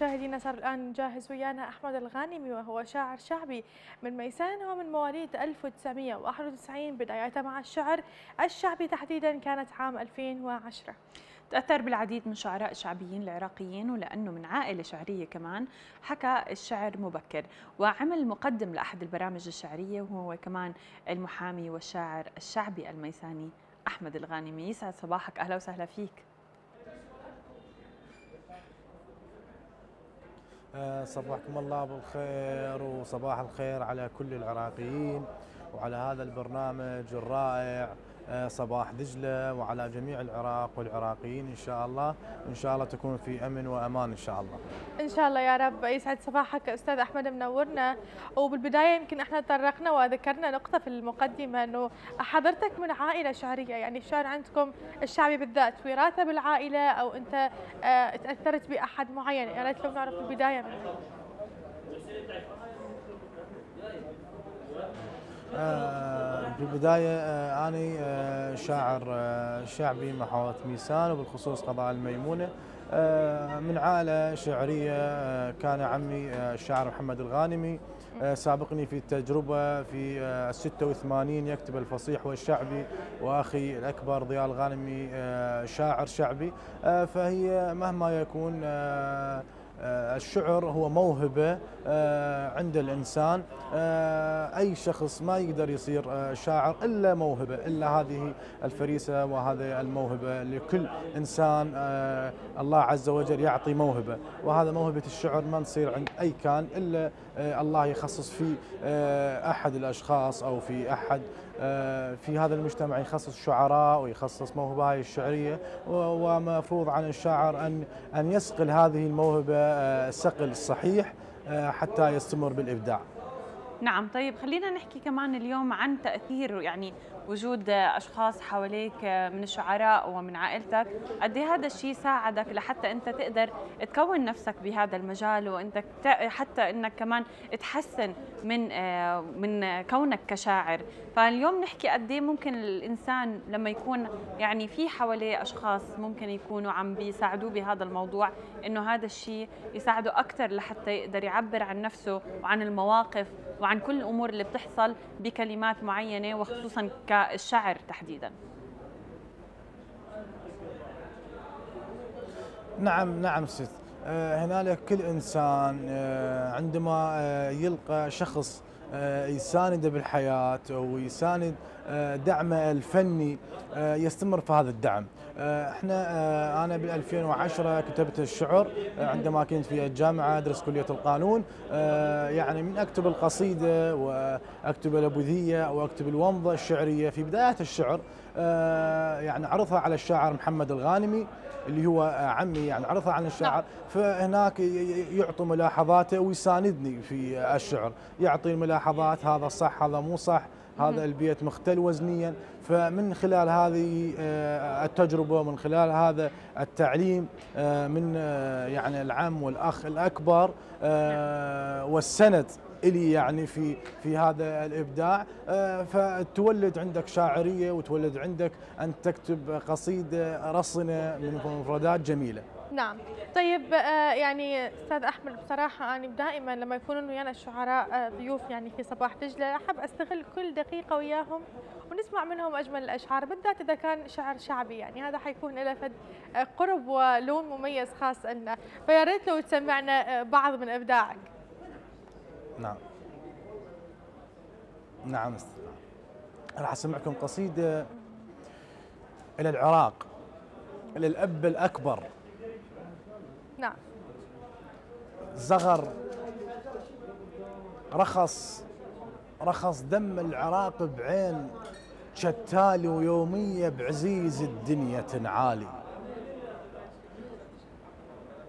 مشاهدينا صار الآن جاهز ويانا أحمد الغانمي وهو شاعر شعبي من ميسان ومن مواليد 1991 بداياته مع الشعر الشعبي تحديدا كانت عام 2010 تأثر بالعديد من شعراء الشعبيين العراقيين ولأنه من عائلة شعرية كمان حكى الشعر مبكر. وعمل مقدم لأحد البرامج الشعرية وهو كمان المحامي والشاعر الشعبي الميساني أحمد الغانمي يسعد صباحك. أهلا وسهلا فيك. صباحكم الله بالخير وصباح الخير على كل العراقيين وعلى هذا البرنامج الرائع. آه، صباح دجلة وعلى جميع العراق والعراقيين. إن شاء الله وإن شاء الله تكون في أمن وأمان إن شاء الله. إن شاء الله يا رب. يسعد صباحك أستاذ أحمد منورنا. وبالبداية يمكن إحنا تطرقنا وذكرنا نقطة في المقدمة أنه حضرتك من عائلة شعرية يعني الشعر عندكم الشعبي بالذات؟ وراثة بالعائلة أو أنت آه، تأثرت بأحد معين؟ يا ريت لو نعرف البداية منه. آه، في البداية آه، أنا آه، شاعر آه، شعبي محافظة ميسان وبالخصوص قضاء الميمونة. من عائلة شعرية كان عمي الشاعر محمد الغانمي. سابقني في التجربة في آه، 86 يكتب الفصيح والشعبي وأخي الأكبر ضياء الغانمي شاعر شعبي. فهي مهما يكون الشعر هو موهبة آه، عند الإنسان. آه، أي شخص ما يقدر يصير آه، شاعر إلا موهبة إلا هذه الفريسة وهذه الموهبة لكل إنسان آه، الله عز وجل يعطي موهبة. وهذا موهبة الشعر ما تصير عند أي كان إلا آه، الله يخصص في آه، أحد الأشخاص أو في أحد آه، في هذا المجتمع يخصص شعراء ويخصص موهبة هاي الشعرية. ومفروض عن الشاعر أن أن يسقل هذه الموهبة آه، السقل الصحيح آه، حتى يستمر بالإبداع. نعم طيب خلينا نحكي كمان اليوم عن تأثير يعني وجود أشخاص حواليك من الشعراء ومن عائلتك قد إيه هذا الشيء ساعدك لحتى أنت تقدر تكون نفسك بهذا المجال وأنت ت- حتى أنك كمان تحسن من من كونك كشاعر؟ فاليوم نحكي قد إيه ممكن الإنسان لما يكون يعني في حواليه أشخاص ممكن يكونوا عم بيساعدوه بهذا الموضوع إنه هذا الشيء يساعده أكثر لحتى يقدر يعبر عن نفسه وعن المواقف وعن كل الأمور اللي بتحصل بكلمات معينة وخصوصا كالشعر تحديدا. نعم نعم ست. آه، هنالك كل إنسان آه، عندما آه، يلقى شخص يسانده بالحياة ويساند دعمه الفني يستمر في هذا الدعم. إحنا آه، أنا بال 2010 كتبت الشعر آه، عندما كنت في الجامعة أدرس كلية القانون آه، يعني من أكتب القصيدة وأكتب الأبوذية وأكتب الومضة الشعرية. في بدايات الشعر آه، يعني عرضها على الشاعر محمد الغانمي اللي هو آه، عمي يعني عرضها عن الشاعر. فهناك ي- ي- يعطي ملاحظاته ويساندني في الشعر. يعطي الملاحظات هذا صح هذا مو صح. هذا البيت مختل وزنيا. فمن خلال هذه آه، التجربة ومن خلال هذا التعليم آه، من آه، يعني العم والأخ الأكبر آه، والسند إلي يعني في في هذا الإبداع. فتولد عندك شاعرية وتولد عندك أن تكتب قصيدة رصنة من مفردات جميلة. نعم. طيب آه، يعني أستاذ أحمد بصراحة أنا دائما لما يكونون ويانا الشعراء آه، ضيوف يعني في صباح دجلة أحب أستغل كل دقيقة وياهم ونسمع منهم أجمل الأشعار بالذات إذا كان شعر شعبي يعني. هذا حيكون له فد آه، قرب ولون مميز خاص لنا. فيا ريت لو تسمعنا بعض من إبداعك. نعم. نعم. راح أسمعكم قصيدة إلى العراق إلى الأب الأكبر نعم زغر رخص رخص دم العراق بعين شتالي ويومية بعزيز الدنيا تنعالي.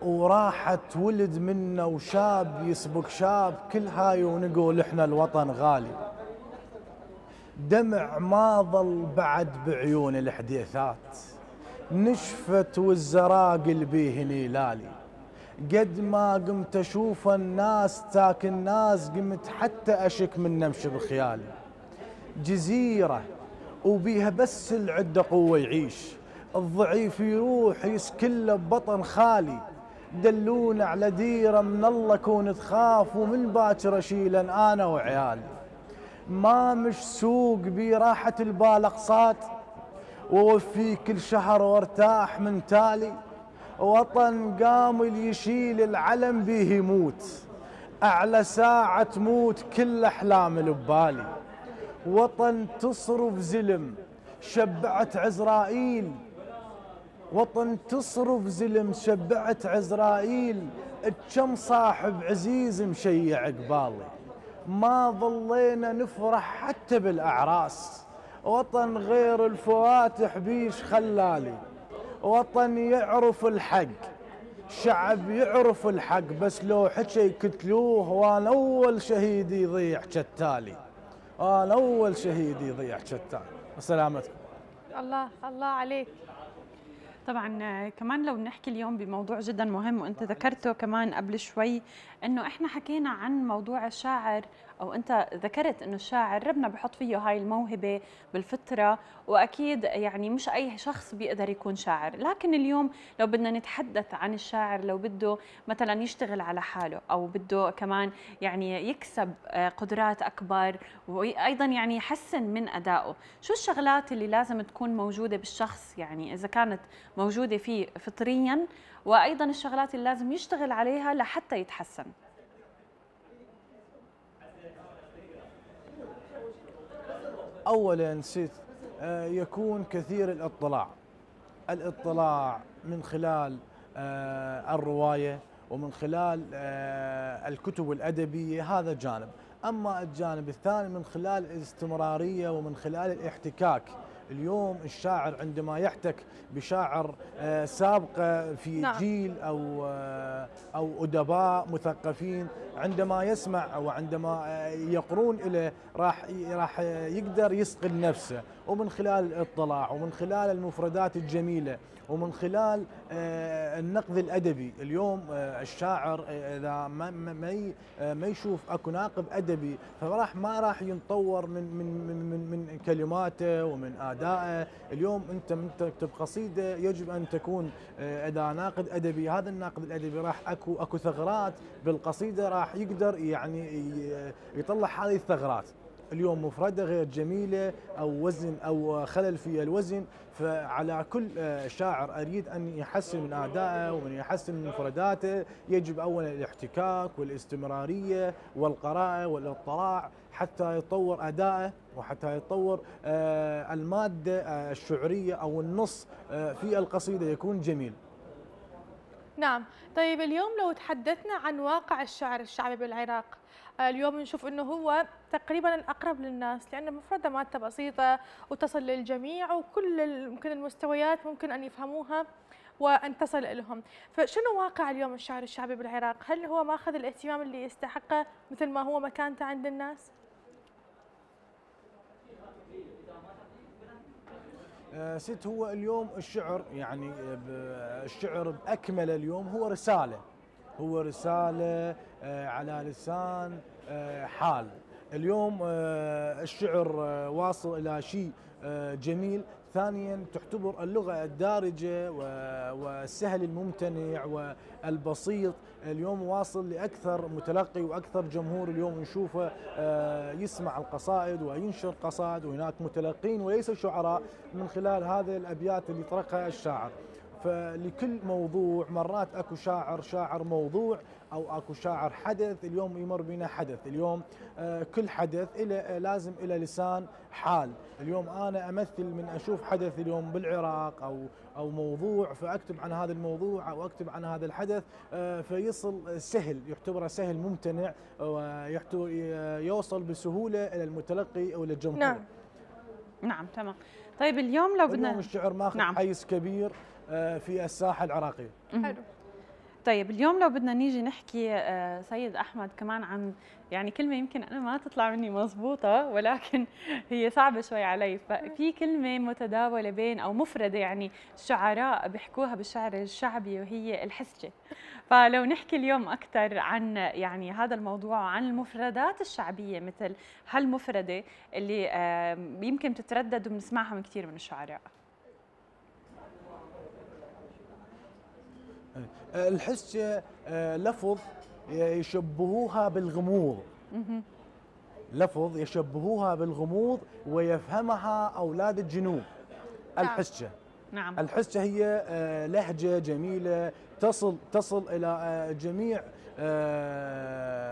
وراحت ولد منا وشاب يسبق شاب كل هاي ونقول إحنا الوطن غالي. دمع ما ظل بعد بعيون الحديثات. نشفت والزراقل بيه نيلالي قد ما قمت أشوف الناس تاك الناس قمت حتى أشك من نمشي بخيالي. جزيرة وبيها بس العدة قوة يعيش. الضعيف يروح يسكن له ببطن خالي. دلونا على ديرة من الله كون تخاف ومن باكر اشيلا أنا وعيالي. ما مش سوق بي راحة البال اقساط ووفي كل شهر وأرتاح من تالي. وطن قامل يشيل العلم به يموت. أعلى ساعة تموت كل أحلام ببالي. وطن تصرف زلم شبعت عزرائيل. وطن تصرف زلم شبعت عزرائيل. كم صاحب عزيز مشيع قبالي. ما ظلينا نفرح حتى بالأعراس. وطن غير الفواتح بيش خلالي. وطن يعرف الحق شعب يعرف الحق بس لو حكي يقتلوه وأنا أول شهيد يضيع كالتالي أنا أول شهيد يضيع كالتالي سلامتكم الله الله عليك. طبعا آه، كمان لو نحكي اليوم بموضوع جدا مهم وأنت ذكرته كمان قبل شوي إنه إحنا حكينا عن موضوع الشاعر أو أنت ذكرت إنه الشاعر ربنا بحط فيه هاي الموهبة بالفطرة وأكيد يعني مش أي شخص بيقدر يكون شاعر. لكن اليوم لو بدنا نتحدث عن الشاعر لو بده مثلا يشتغل على حاله أو بده كمان يعني يكسب آه، قدرات أكبر وأيضا يعني يحسن من أدائه. شو الشغلات اللي لازم تكون موجودة بالشخص؟ يعني إذا كانت موجودة فيه فطريا وأيضا الشغلات اللي لازم يشتغل عليها لحتى يتحسن. اولا نسيت آه، يكون كثير الاطلاع. الاطلاع من خلال آه، الرواية ومن خلال آه، الكتب الأدبية هذا جانب. أما الجانب الثاني من خلال الاستمرارية ومن خلال الاحتكاك اليوم الشاعر عندما يحتك بشاعر سابقه في نعم. جيل أو أو أدباء مثقفين عندما يسمع وعندما يقرون إليه راح راح يقدر يصقل نفسه. ومن خلال الاطلاع ومن خلال المفردات الجميلة ومن خلال آه، النقد الأدبي. اليوم آه، الشاعر آه، إذا ما ما ما يشوف أكو ناقد أدبي فراح ما راح ينطور من من من من كلماته ومن ادائه اليوم أنت من تكتب قصيده يجب أن تكون اذا ناقد أدبي. هذا الناقد الأدبي راح اكو أكو ثغرات بالقصيدة راح يقدر يعني يطلع هذه الثغرات. اليوم مفردة غير جميلة أو وزن أو خلل في الوزن فعلى كل آه، شاعر أريد أن يحسن من أدائه ومن يحسن من مفرداته. يجب أولا الاحتكاك والاستمرارية والقراءة والاطلاع حتى يطور أدائه وحتى يطور آه، المادة آه، الشعرية أو النص في القصيدة يكون جميل. نعم. طيب اليوم لو تحدثنا عن واقع الشعر الشعبي بالعراق اليوم نشوف إنه هو تقريبا الأقرب للناس لأن مفردة مادته بسيطة وتصل للجميع وكل ممكن المستويات ممكن أن يفهموها وأن تصل لهم فشنو واقع اليوم الشعر الشعبي بالعراق؟ هل هو ماخذ الاهتمام اللي يستحقه مثل ما هو مكانته عند الناس؟ ست هو اليوم الشعر يعني الشعر بأكمل اليوم هو رسالة. هو رسالة آه، على لسان آه، حال. اليوم الشعر واصل إلى شيء جميل. ثانيا تعتبر اللغة الدارجة والسهل الممتنع والبسيط. اليوم واصل لأكثر متلقي وأكثر جمهور اليوم نشوفه آه، يسمع القصائد وينشر قصائد وهناك متلقين وليس شعراء من خلال هذه الأبيات اللي طرقها الشاعر. فلكل موضوع مرات أكو شاعر شاعر موضوع أو أكو شاعر حدث اليوم يمر بنا حدث. اليوم آه، كل حدث إلى آه، لازم إلى لسان حال. اليوم أنا أمثل من أشوف حدث اليوم بالعراق أو أو موضوع فأكتب عن هذا الموضوع أو أكتب عن هذا الحدث آه، فيصل سهل يعتبر سهل ممتنع ويوصل بسهولة إلى المتلقي أو للجمهور نعم. نعم تمام. طيب اليوم لو بدنا اليوم الشعر ماخذ نعم. حيز كبير في الساحة العراقية. حلو. طيب اليوم لو بدنا نيجي نحكي آه، سيد أحمد كمان عن يعني كلمة يمكن أنا ما تطلع مني مزبوطة ولكن هي صعبة شوي علي. ففي كلمة متداولة بين أو مفردة يعني الشعراء بيحكوها بالشعر الشعبي وهي الحسجة. فلو نحكي اليوم أكثر عن يعني هذا الموضوع وعن المفردات الشعبية مثل هالمفردة اللي يمكن تتردد وبنسمعها من كثير من الشعراء. آه، الحسه آه، لفظ يشبهوها بالغموض. لفظ يشبهوها بالغموض ويفهمها أولاد الجنوب نعم. الحسة نعم الحسة هي آه، لهجة جميلة تصل تصل إلى آه، جميع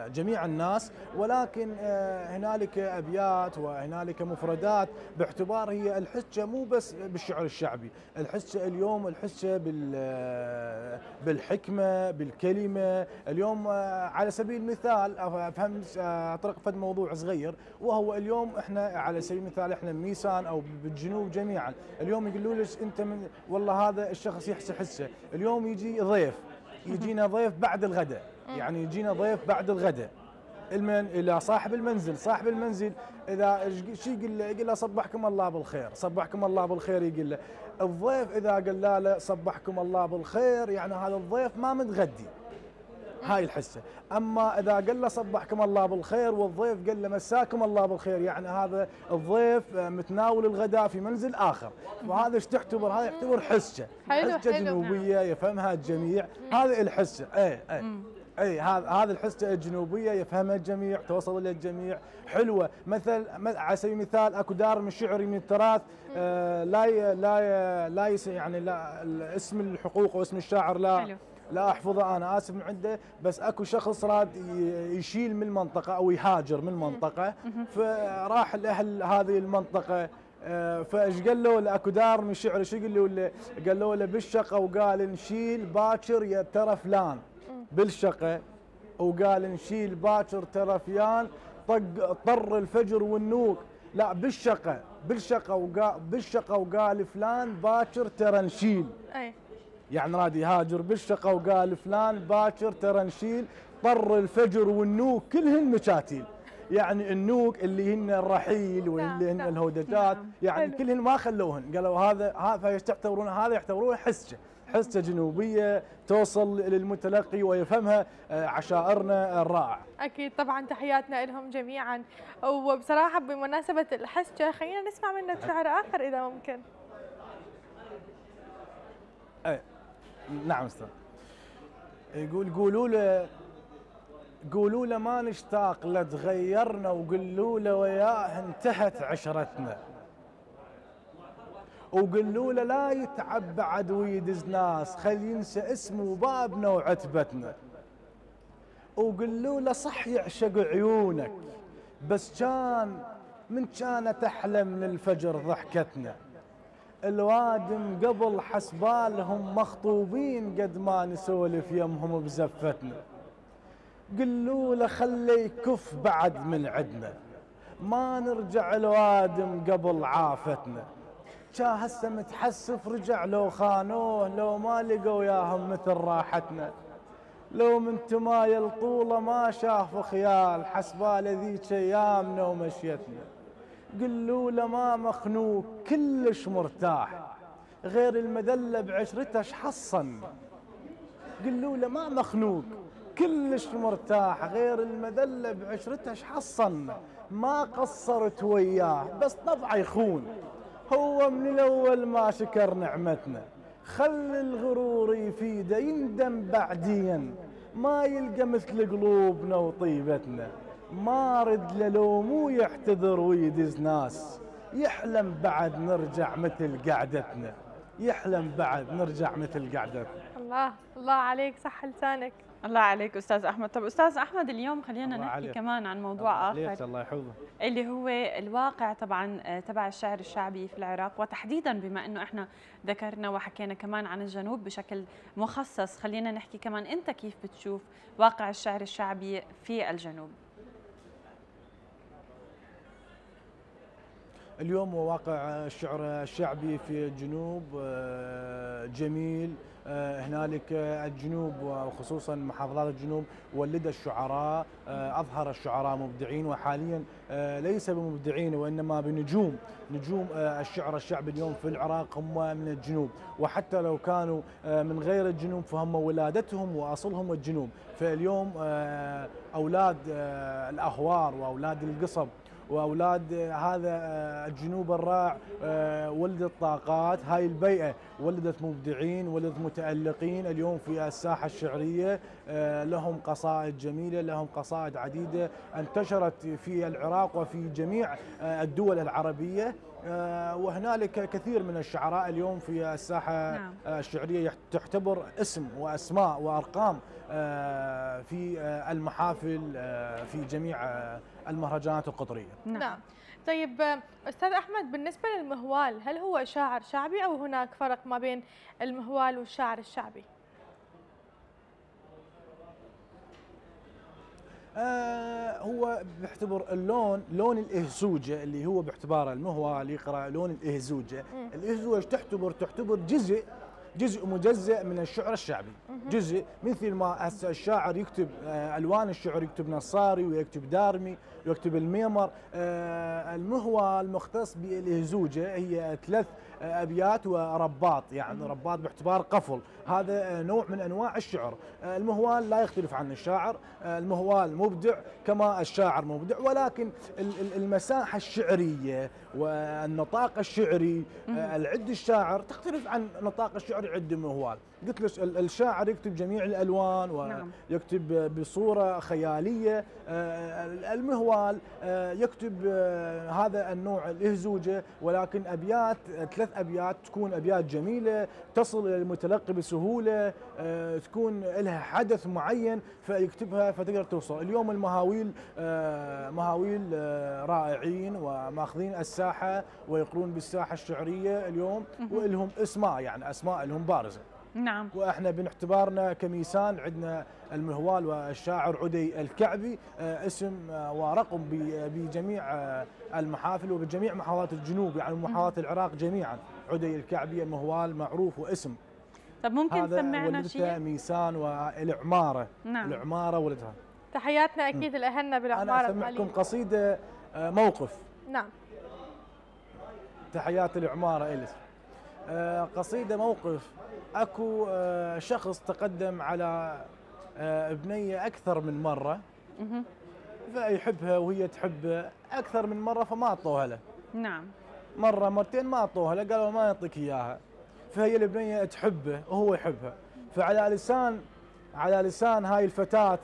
جميع الناس. ولكن آه، هنالك أبيات وهنالك مفردات. باعتبار هي الحسة مو بس بالشعر الشعبي، الحسة اليوم الحسة بال آه، بالحكمة بالكلمة، اليوم آه، على سبيل المثال أفهم أطرق فد موضوع صغير. وهو اليوم إحنا على سبيل المثال إحنا بميسان أو بالجنوب جميعا، اليوم يقولوا لك أنت من والله هذا الشخص يحس حسة، اليوم يجي ضيف. يجينا ضيف بعد الغداء. يعني يجينا ضيف بعد الغداء. المن إلى صاحب المنزل. صاحب المنزل إذا شي يقول له؟ يقول له صبحكم الله بالخير. صبحكم الله بالخير يقول له. الضيف إذا قال له صبحكم الله بالخير يعني هذا الضيف ما متغدي. هاي الحسة. أما إذا قال له صبحكم الله بالخير والضيف قال له مساكم الله بالخير يعني هذا الضيف متناول الغداء في منزل آخر. وهذا إيش تعتبر؟ هذا يعتبر حسة. حلو، حسة. جنوبية يفهمها الجميع. هذه الحسة. اي اي. إي هذا هذه الحسه الجنوبية يفهمها الجميع توصل إلى الجميع. حلوة. مثل مث- على سبيل المثال أكو دار من شعري من التراث آه لا ي لا ي لا يس يعني لا اسم الحقوق واسم الشاعر لا حلو. لا أحفظه أنا آسف من عنده. بس أكو شخص راد يشيل من المنطقة أو يهاجر من المنطقة فراح لأهل هذه المنطقة آه، فإيش قال له؟ أكو دار من شعر شو قال له؟ قال له بالشقه وقال نشيل باكر يا ترى فلان. بالشقة وقال نشيل باكر ترى فلان طق طر الفجر والنور لا بالشقة بالشقة وقال بالشقة وقال فلان باكر ترى نشيل أي يعني راد يهاجر بالشقة وقال فلان باكر ترى نشيل طر الفجر والنوك كلهن مشاتيل يعني النوك اللي هن الرحيل واللي هن نعم. الهودجات نعم. يعني حلو. كلهن ما خلوهن قالوا هذا تعتبرون هذا يعتبرونه حسه حسه جنوبية توصل للمتلقي ويفهمها آه، عشائرنا الرائع. أكيد طبعا تحياتنا لهم جميعا. وبصراحة بمناسبة الحسجه خلينا نسمع منك شعر آخر إذا ممكن. أي نعم أستاذ. يقول قولوا له قولوا له ما نشتاق لا تغيرنا وقولوا له وياه انتهت عشرتنا. وقولوا له لا يتعب بعد ويدز ناس خل ينسى اسمه وبابنا وعتبتنا. وقولوا له صح يعشق عيونك بس كان من كانت من الفجر ضحكتنا. الوادم قبل حسبالهم مخطوبين قد ما نسولف يمهم بزفتنا. قلوا له خلي يكف بعد من عدنا ما نرجع الوادم قبل عافتنا. جا هسه متحسف رجع لو خانوه لو ما لقوا ياهم مثل راحتنا. لو من تمايل طوله ما شاف خيال حسباله ذيك ايامنا ومشيتنا قلوا له ما مخنوق كلش مرتاح. غير المذلة بعشرته حصن؟ قلوا له ما مخنوق كلش مرتاح. غير المذلة بعشرته حصن؟ ما قصرت وياه بس طبعه يخون. هو من الأول ما شكر نعمتنا. خلي الغرور يفيده يندم بعدين ما يلقى مثل قلوبنا وطيبتنا. ما رد له لو مو يعتذر ويدز ناس. يحلم بعد نرجع مثل قعدتنا. يحلم بعد نرجع مثل قعدتنا. الله الله عليك صح لسانك. الله عليك أستاذ أحمد. طب أستاذ أحمد اليوم خلينا الله نحكي عليك. كمان عن موضوع ليش آخر الله يحفظه اللي هو الواقع طبعا آه، تبع الشعر الشعبي في العراق. وتحديدا بما إنه إحنا ذكرنا وحكينا كمان عن الجنوب بشكل مخصص خلينا نحكي كمان أنت كيف بتشوف واقع الشعر الشعبي في الجنوب. اليوم واقع الشعر الشعبي في الجنوب آه، جميل. آه، هنالك الجنوب وخصوصا محافظات الجنوب ولد الشعراء آه، أظهر الشعراء مبدعين وحاليا ليس بمبدعين وإنما بنجوم. نجوم الشعر الشعبي اليوم في العراق هم من الجنوب. وحتى لو كانوا من غير الجنوب فهم ولادتهم وأصلهم الجنوب. فاليوم أولاد الأهوار وأولاد القصب وأولاد هذا آه، الجنوب الرائع آه، ولد الطاقات هاي البيئة. ولدت مبدعين ولدت متألقين اليوم في الساحة الشعرية آه، لهم قصائد جميلة لهم قصائد عديدة انتشرت في العراق وفي جميع الدول العربية. وهنالك كثير من الشعراء اليوم في الساحة نعم. الشعرية. تعتبر اسم وأسماء وأرقام في المحافل في جميع المهرجانات القطرية. نعم. نعم. طيب أستاذ أحمد بالنسبة للمهوال هل هو شاعر شعبي أو هناك فرق ما بين المهوال والشاعر الشعبي؟ آه هو بيعتبر اللون لون الإهزوجة اللي هو باعتباره المهوال يقرأ لون الإهزوجة، الإهزوجة تعتبر تعتبر جزء جزء مجزء من الشعر الشعبي جزء مثل ما الشاعر يكتب آه، ألوان الشعر يكتب نصاري ويكتب دارمي ويكتب الميمر. آه، المهوى المختص بالهزوجه هي ثلاث أبيات ورباط يعني رباط باعتبار قفل. هذا نوع من أنواع الشعر. المهوال لا يختلف عن الشاعر. المهوال مبدع كما الشاعر مبدع ولكن المساحة الشعرية والنطاق الشعري العد الشاعر تختلف عن نطاق الشعر عد المهوال قلت لك الشاعر يكتب جميع الألوان نعم. ويكتب بصورة خيالية. آه، المهوال آه، يكتب آه، هذا النوع الهزوجه ولكن أبيات ثلاث أبيات تكون أبيات جميلة تصل إلى المتلقي بسهولة تكون لها حدث معين فيكتبها فتقدر توصل. اليوم المهاويل مهاويل رائعين وماخذين الساحة ويقرون بالساحة الشعرية اليوم ولهم أسماء يعني أسماء لهم بارزة. نعم. وإحنا باعتبارنا كميسان عندنا المهوال والشاعر عدي الكعبي آه، اسم آه، ورقم بجميع آه، المحافل وبجميع محافظات الجنوب يعني محافظات العراق جميعا. عدي الكعبي المهوال معروف واسم. طب ممكن تسمعنا شيء؟ ميسان والعمارة. نعم. العمارة ولدها. تحياتنا أكيد لأهلنا بالعمارة أنا اسمعكم قصيدة موقف. نعم. تحيات العمارة اليس قصيدة موقف. اكو آه، شخص تقدم على آه، بنيه أكثر من مرة. فيحبها وهي تحبه أكثر من مرة فما اعطوها له. نعم. مرة مرتين ما اعطوها له قالوا ما يعطيك إياها. فهي البنيه تحبه وهو يحبها. فعلى لسان على لسان هاي الفتاة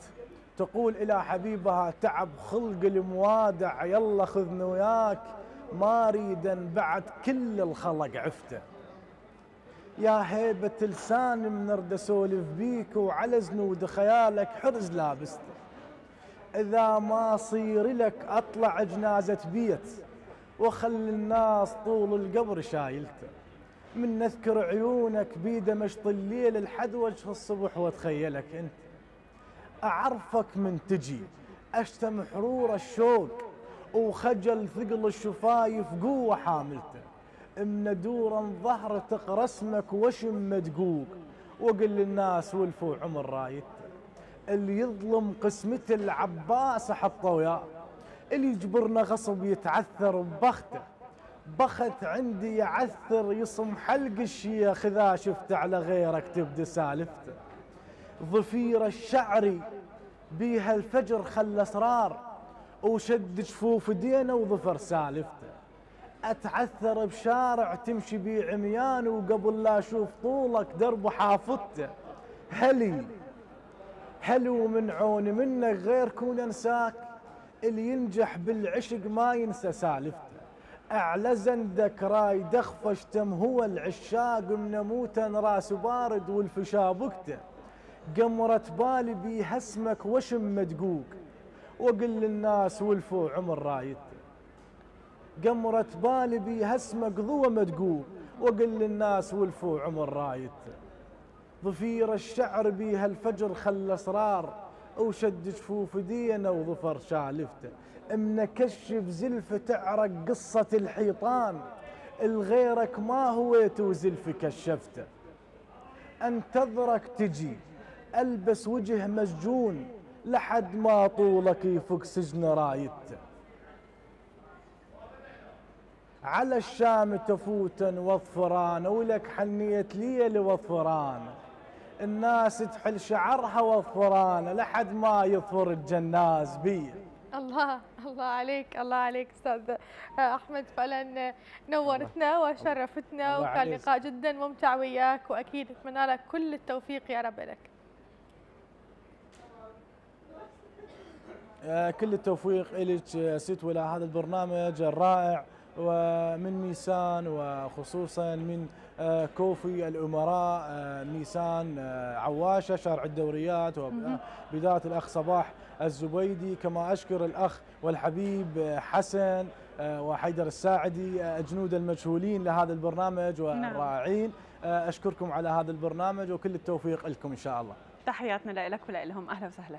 تقول إلى حبيبها تعب خلق الموادع يلا خذني وياك. ما أريد بعد كل الخلق عفته. يا هيبة لسان من اسولف بيك وعلى زنود خيالك حرز لابسته إذا ما صير لك أطلع جنازة بيت وخلي الناس طول القبر شايلته من نذكر عيونك بيده مشط الليل لحد وجه الصبح واتخيلك أنت. أعرفك من تجي أشتم حرور الشوق وخجل ثقل الشفايف قوة حاملته من دورا ظهرتك رسمك وشم مدقوق وقل للناس ولفوا عمر رايت. اللي يظلم قسمة العباس حطه وياه. اللي يجبرنا غصب يتعثر ببخته بخت عندي يعثر يصم حلق الشيخ إذا شفت على غيرك تبدي سالفته. ضفير الشعري بيها الفجر خلى أسرار. وشد جفوف دينا وظفر سالفته. أتعثر بشارع تمشي بيه عميان وقبل لا أشوف طولك درب حافظته هلي هلو من عوني منك غير كون أنساك. اللي ينجح بالعشق ما ينسى سالفته. أعلى زندك راي دخفش تم هو العشاق من موتا راس بارد والفشا بكته. قمرة بالي بيها اسمك وشم مدقوق. وقل للناس ولفوا عمر رايته. قمرت بالي بيها اسمك ضوى مدقوق وقل للناس ولفوا عمر رايت. ضفير الشعر بيها الفجر خلى أسرار وشد جفوف دينا وظفر شالفته. من كشف زلفه تعرق قصة الحيطان الغيرك ما هويت وزلفي كشفته. انتظرك تجي ألبس وجه مسجون لحد ما طولك يفك سجن رايته على الشام تفوتا وظفران ولك حنية ليل وظفران الناس تحل شعرها وظفران لحد ما يظفر الجناز بي. الله الله عليك الله عليك أستاذ أحمد. فعلا نورتنا وشرفتنا وكان. لقاء جدا ممتع وياك وأكيد أتمنى لك كل التوفيق يا رب لك. آه، كل التوفيق لك ست ولا هذا البرنامج الرائع. ومن ميسان وخصوصا من آه، كوفي الأمراء آه، ميسان آه، عواشة شارع الدوريات وبدايه الأخ صباح الزبيدي. كما أشكر الأخ والحبيب حسن وحيدر الساعدي جنود المجهولين لهذا البرنامج والرائعين آه، أشكركم على هذا البرنامج وكل التوفيق لكم إن شاء الله. تحياتنا لك ولهم. أهلا وسهلا.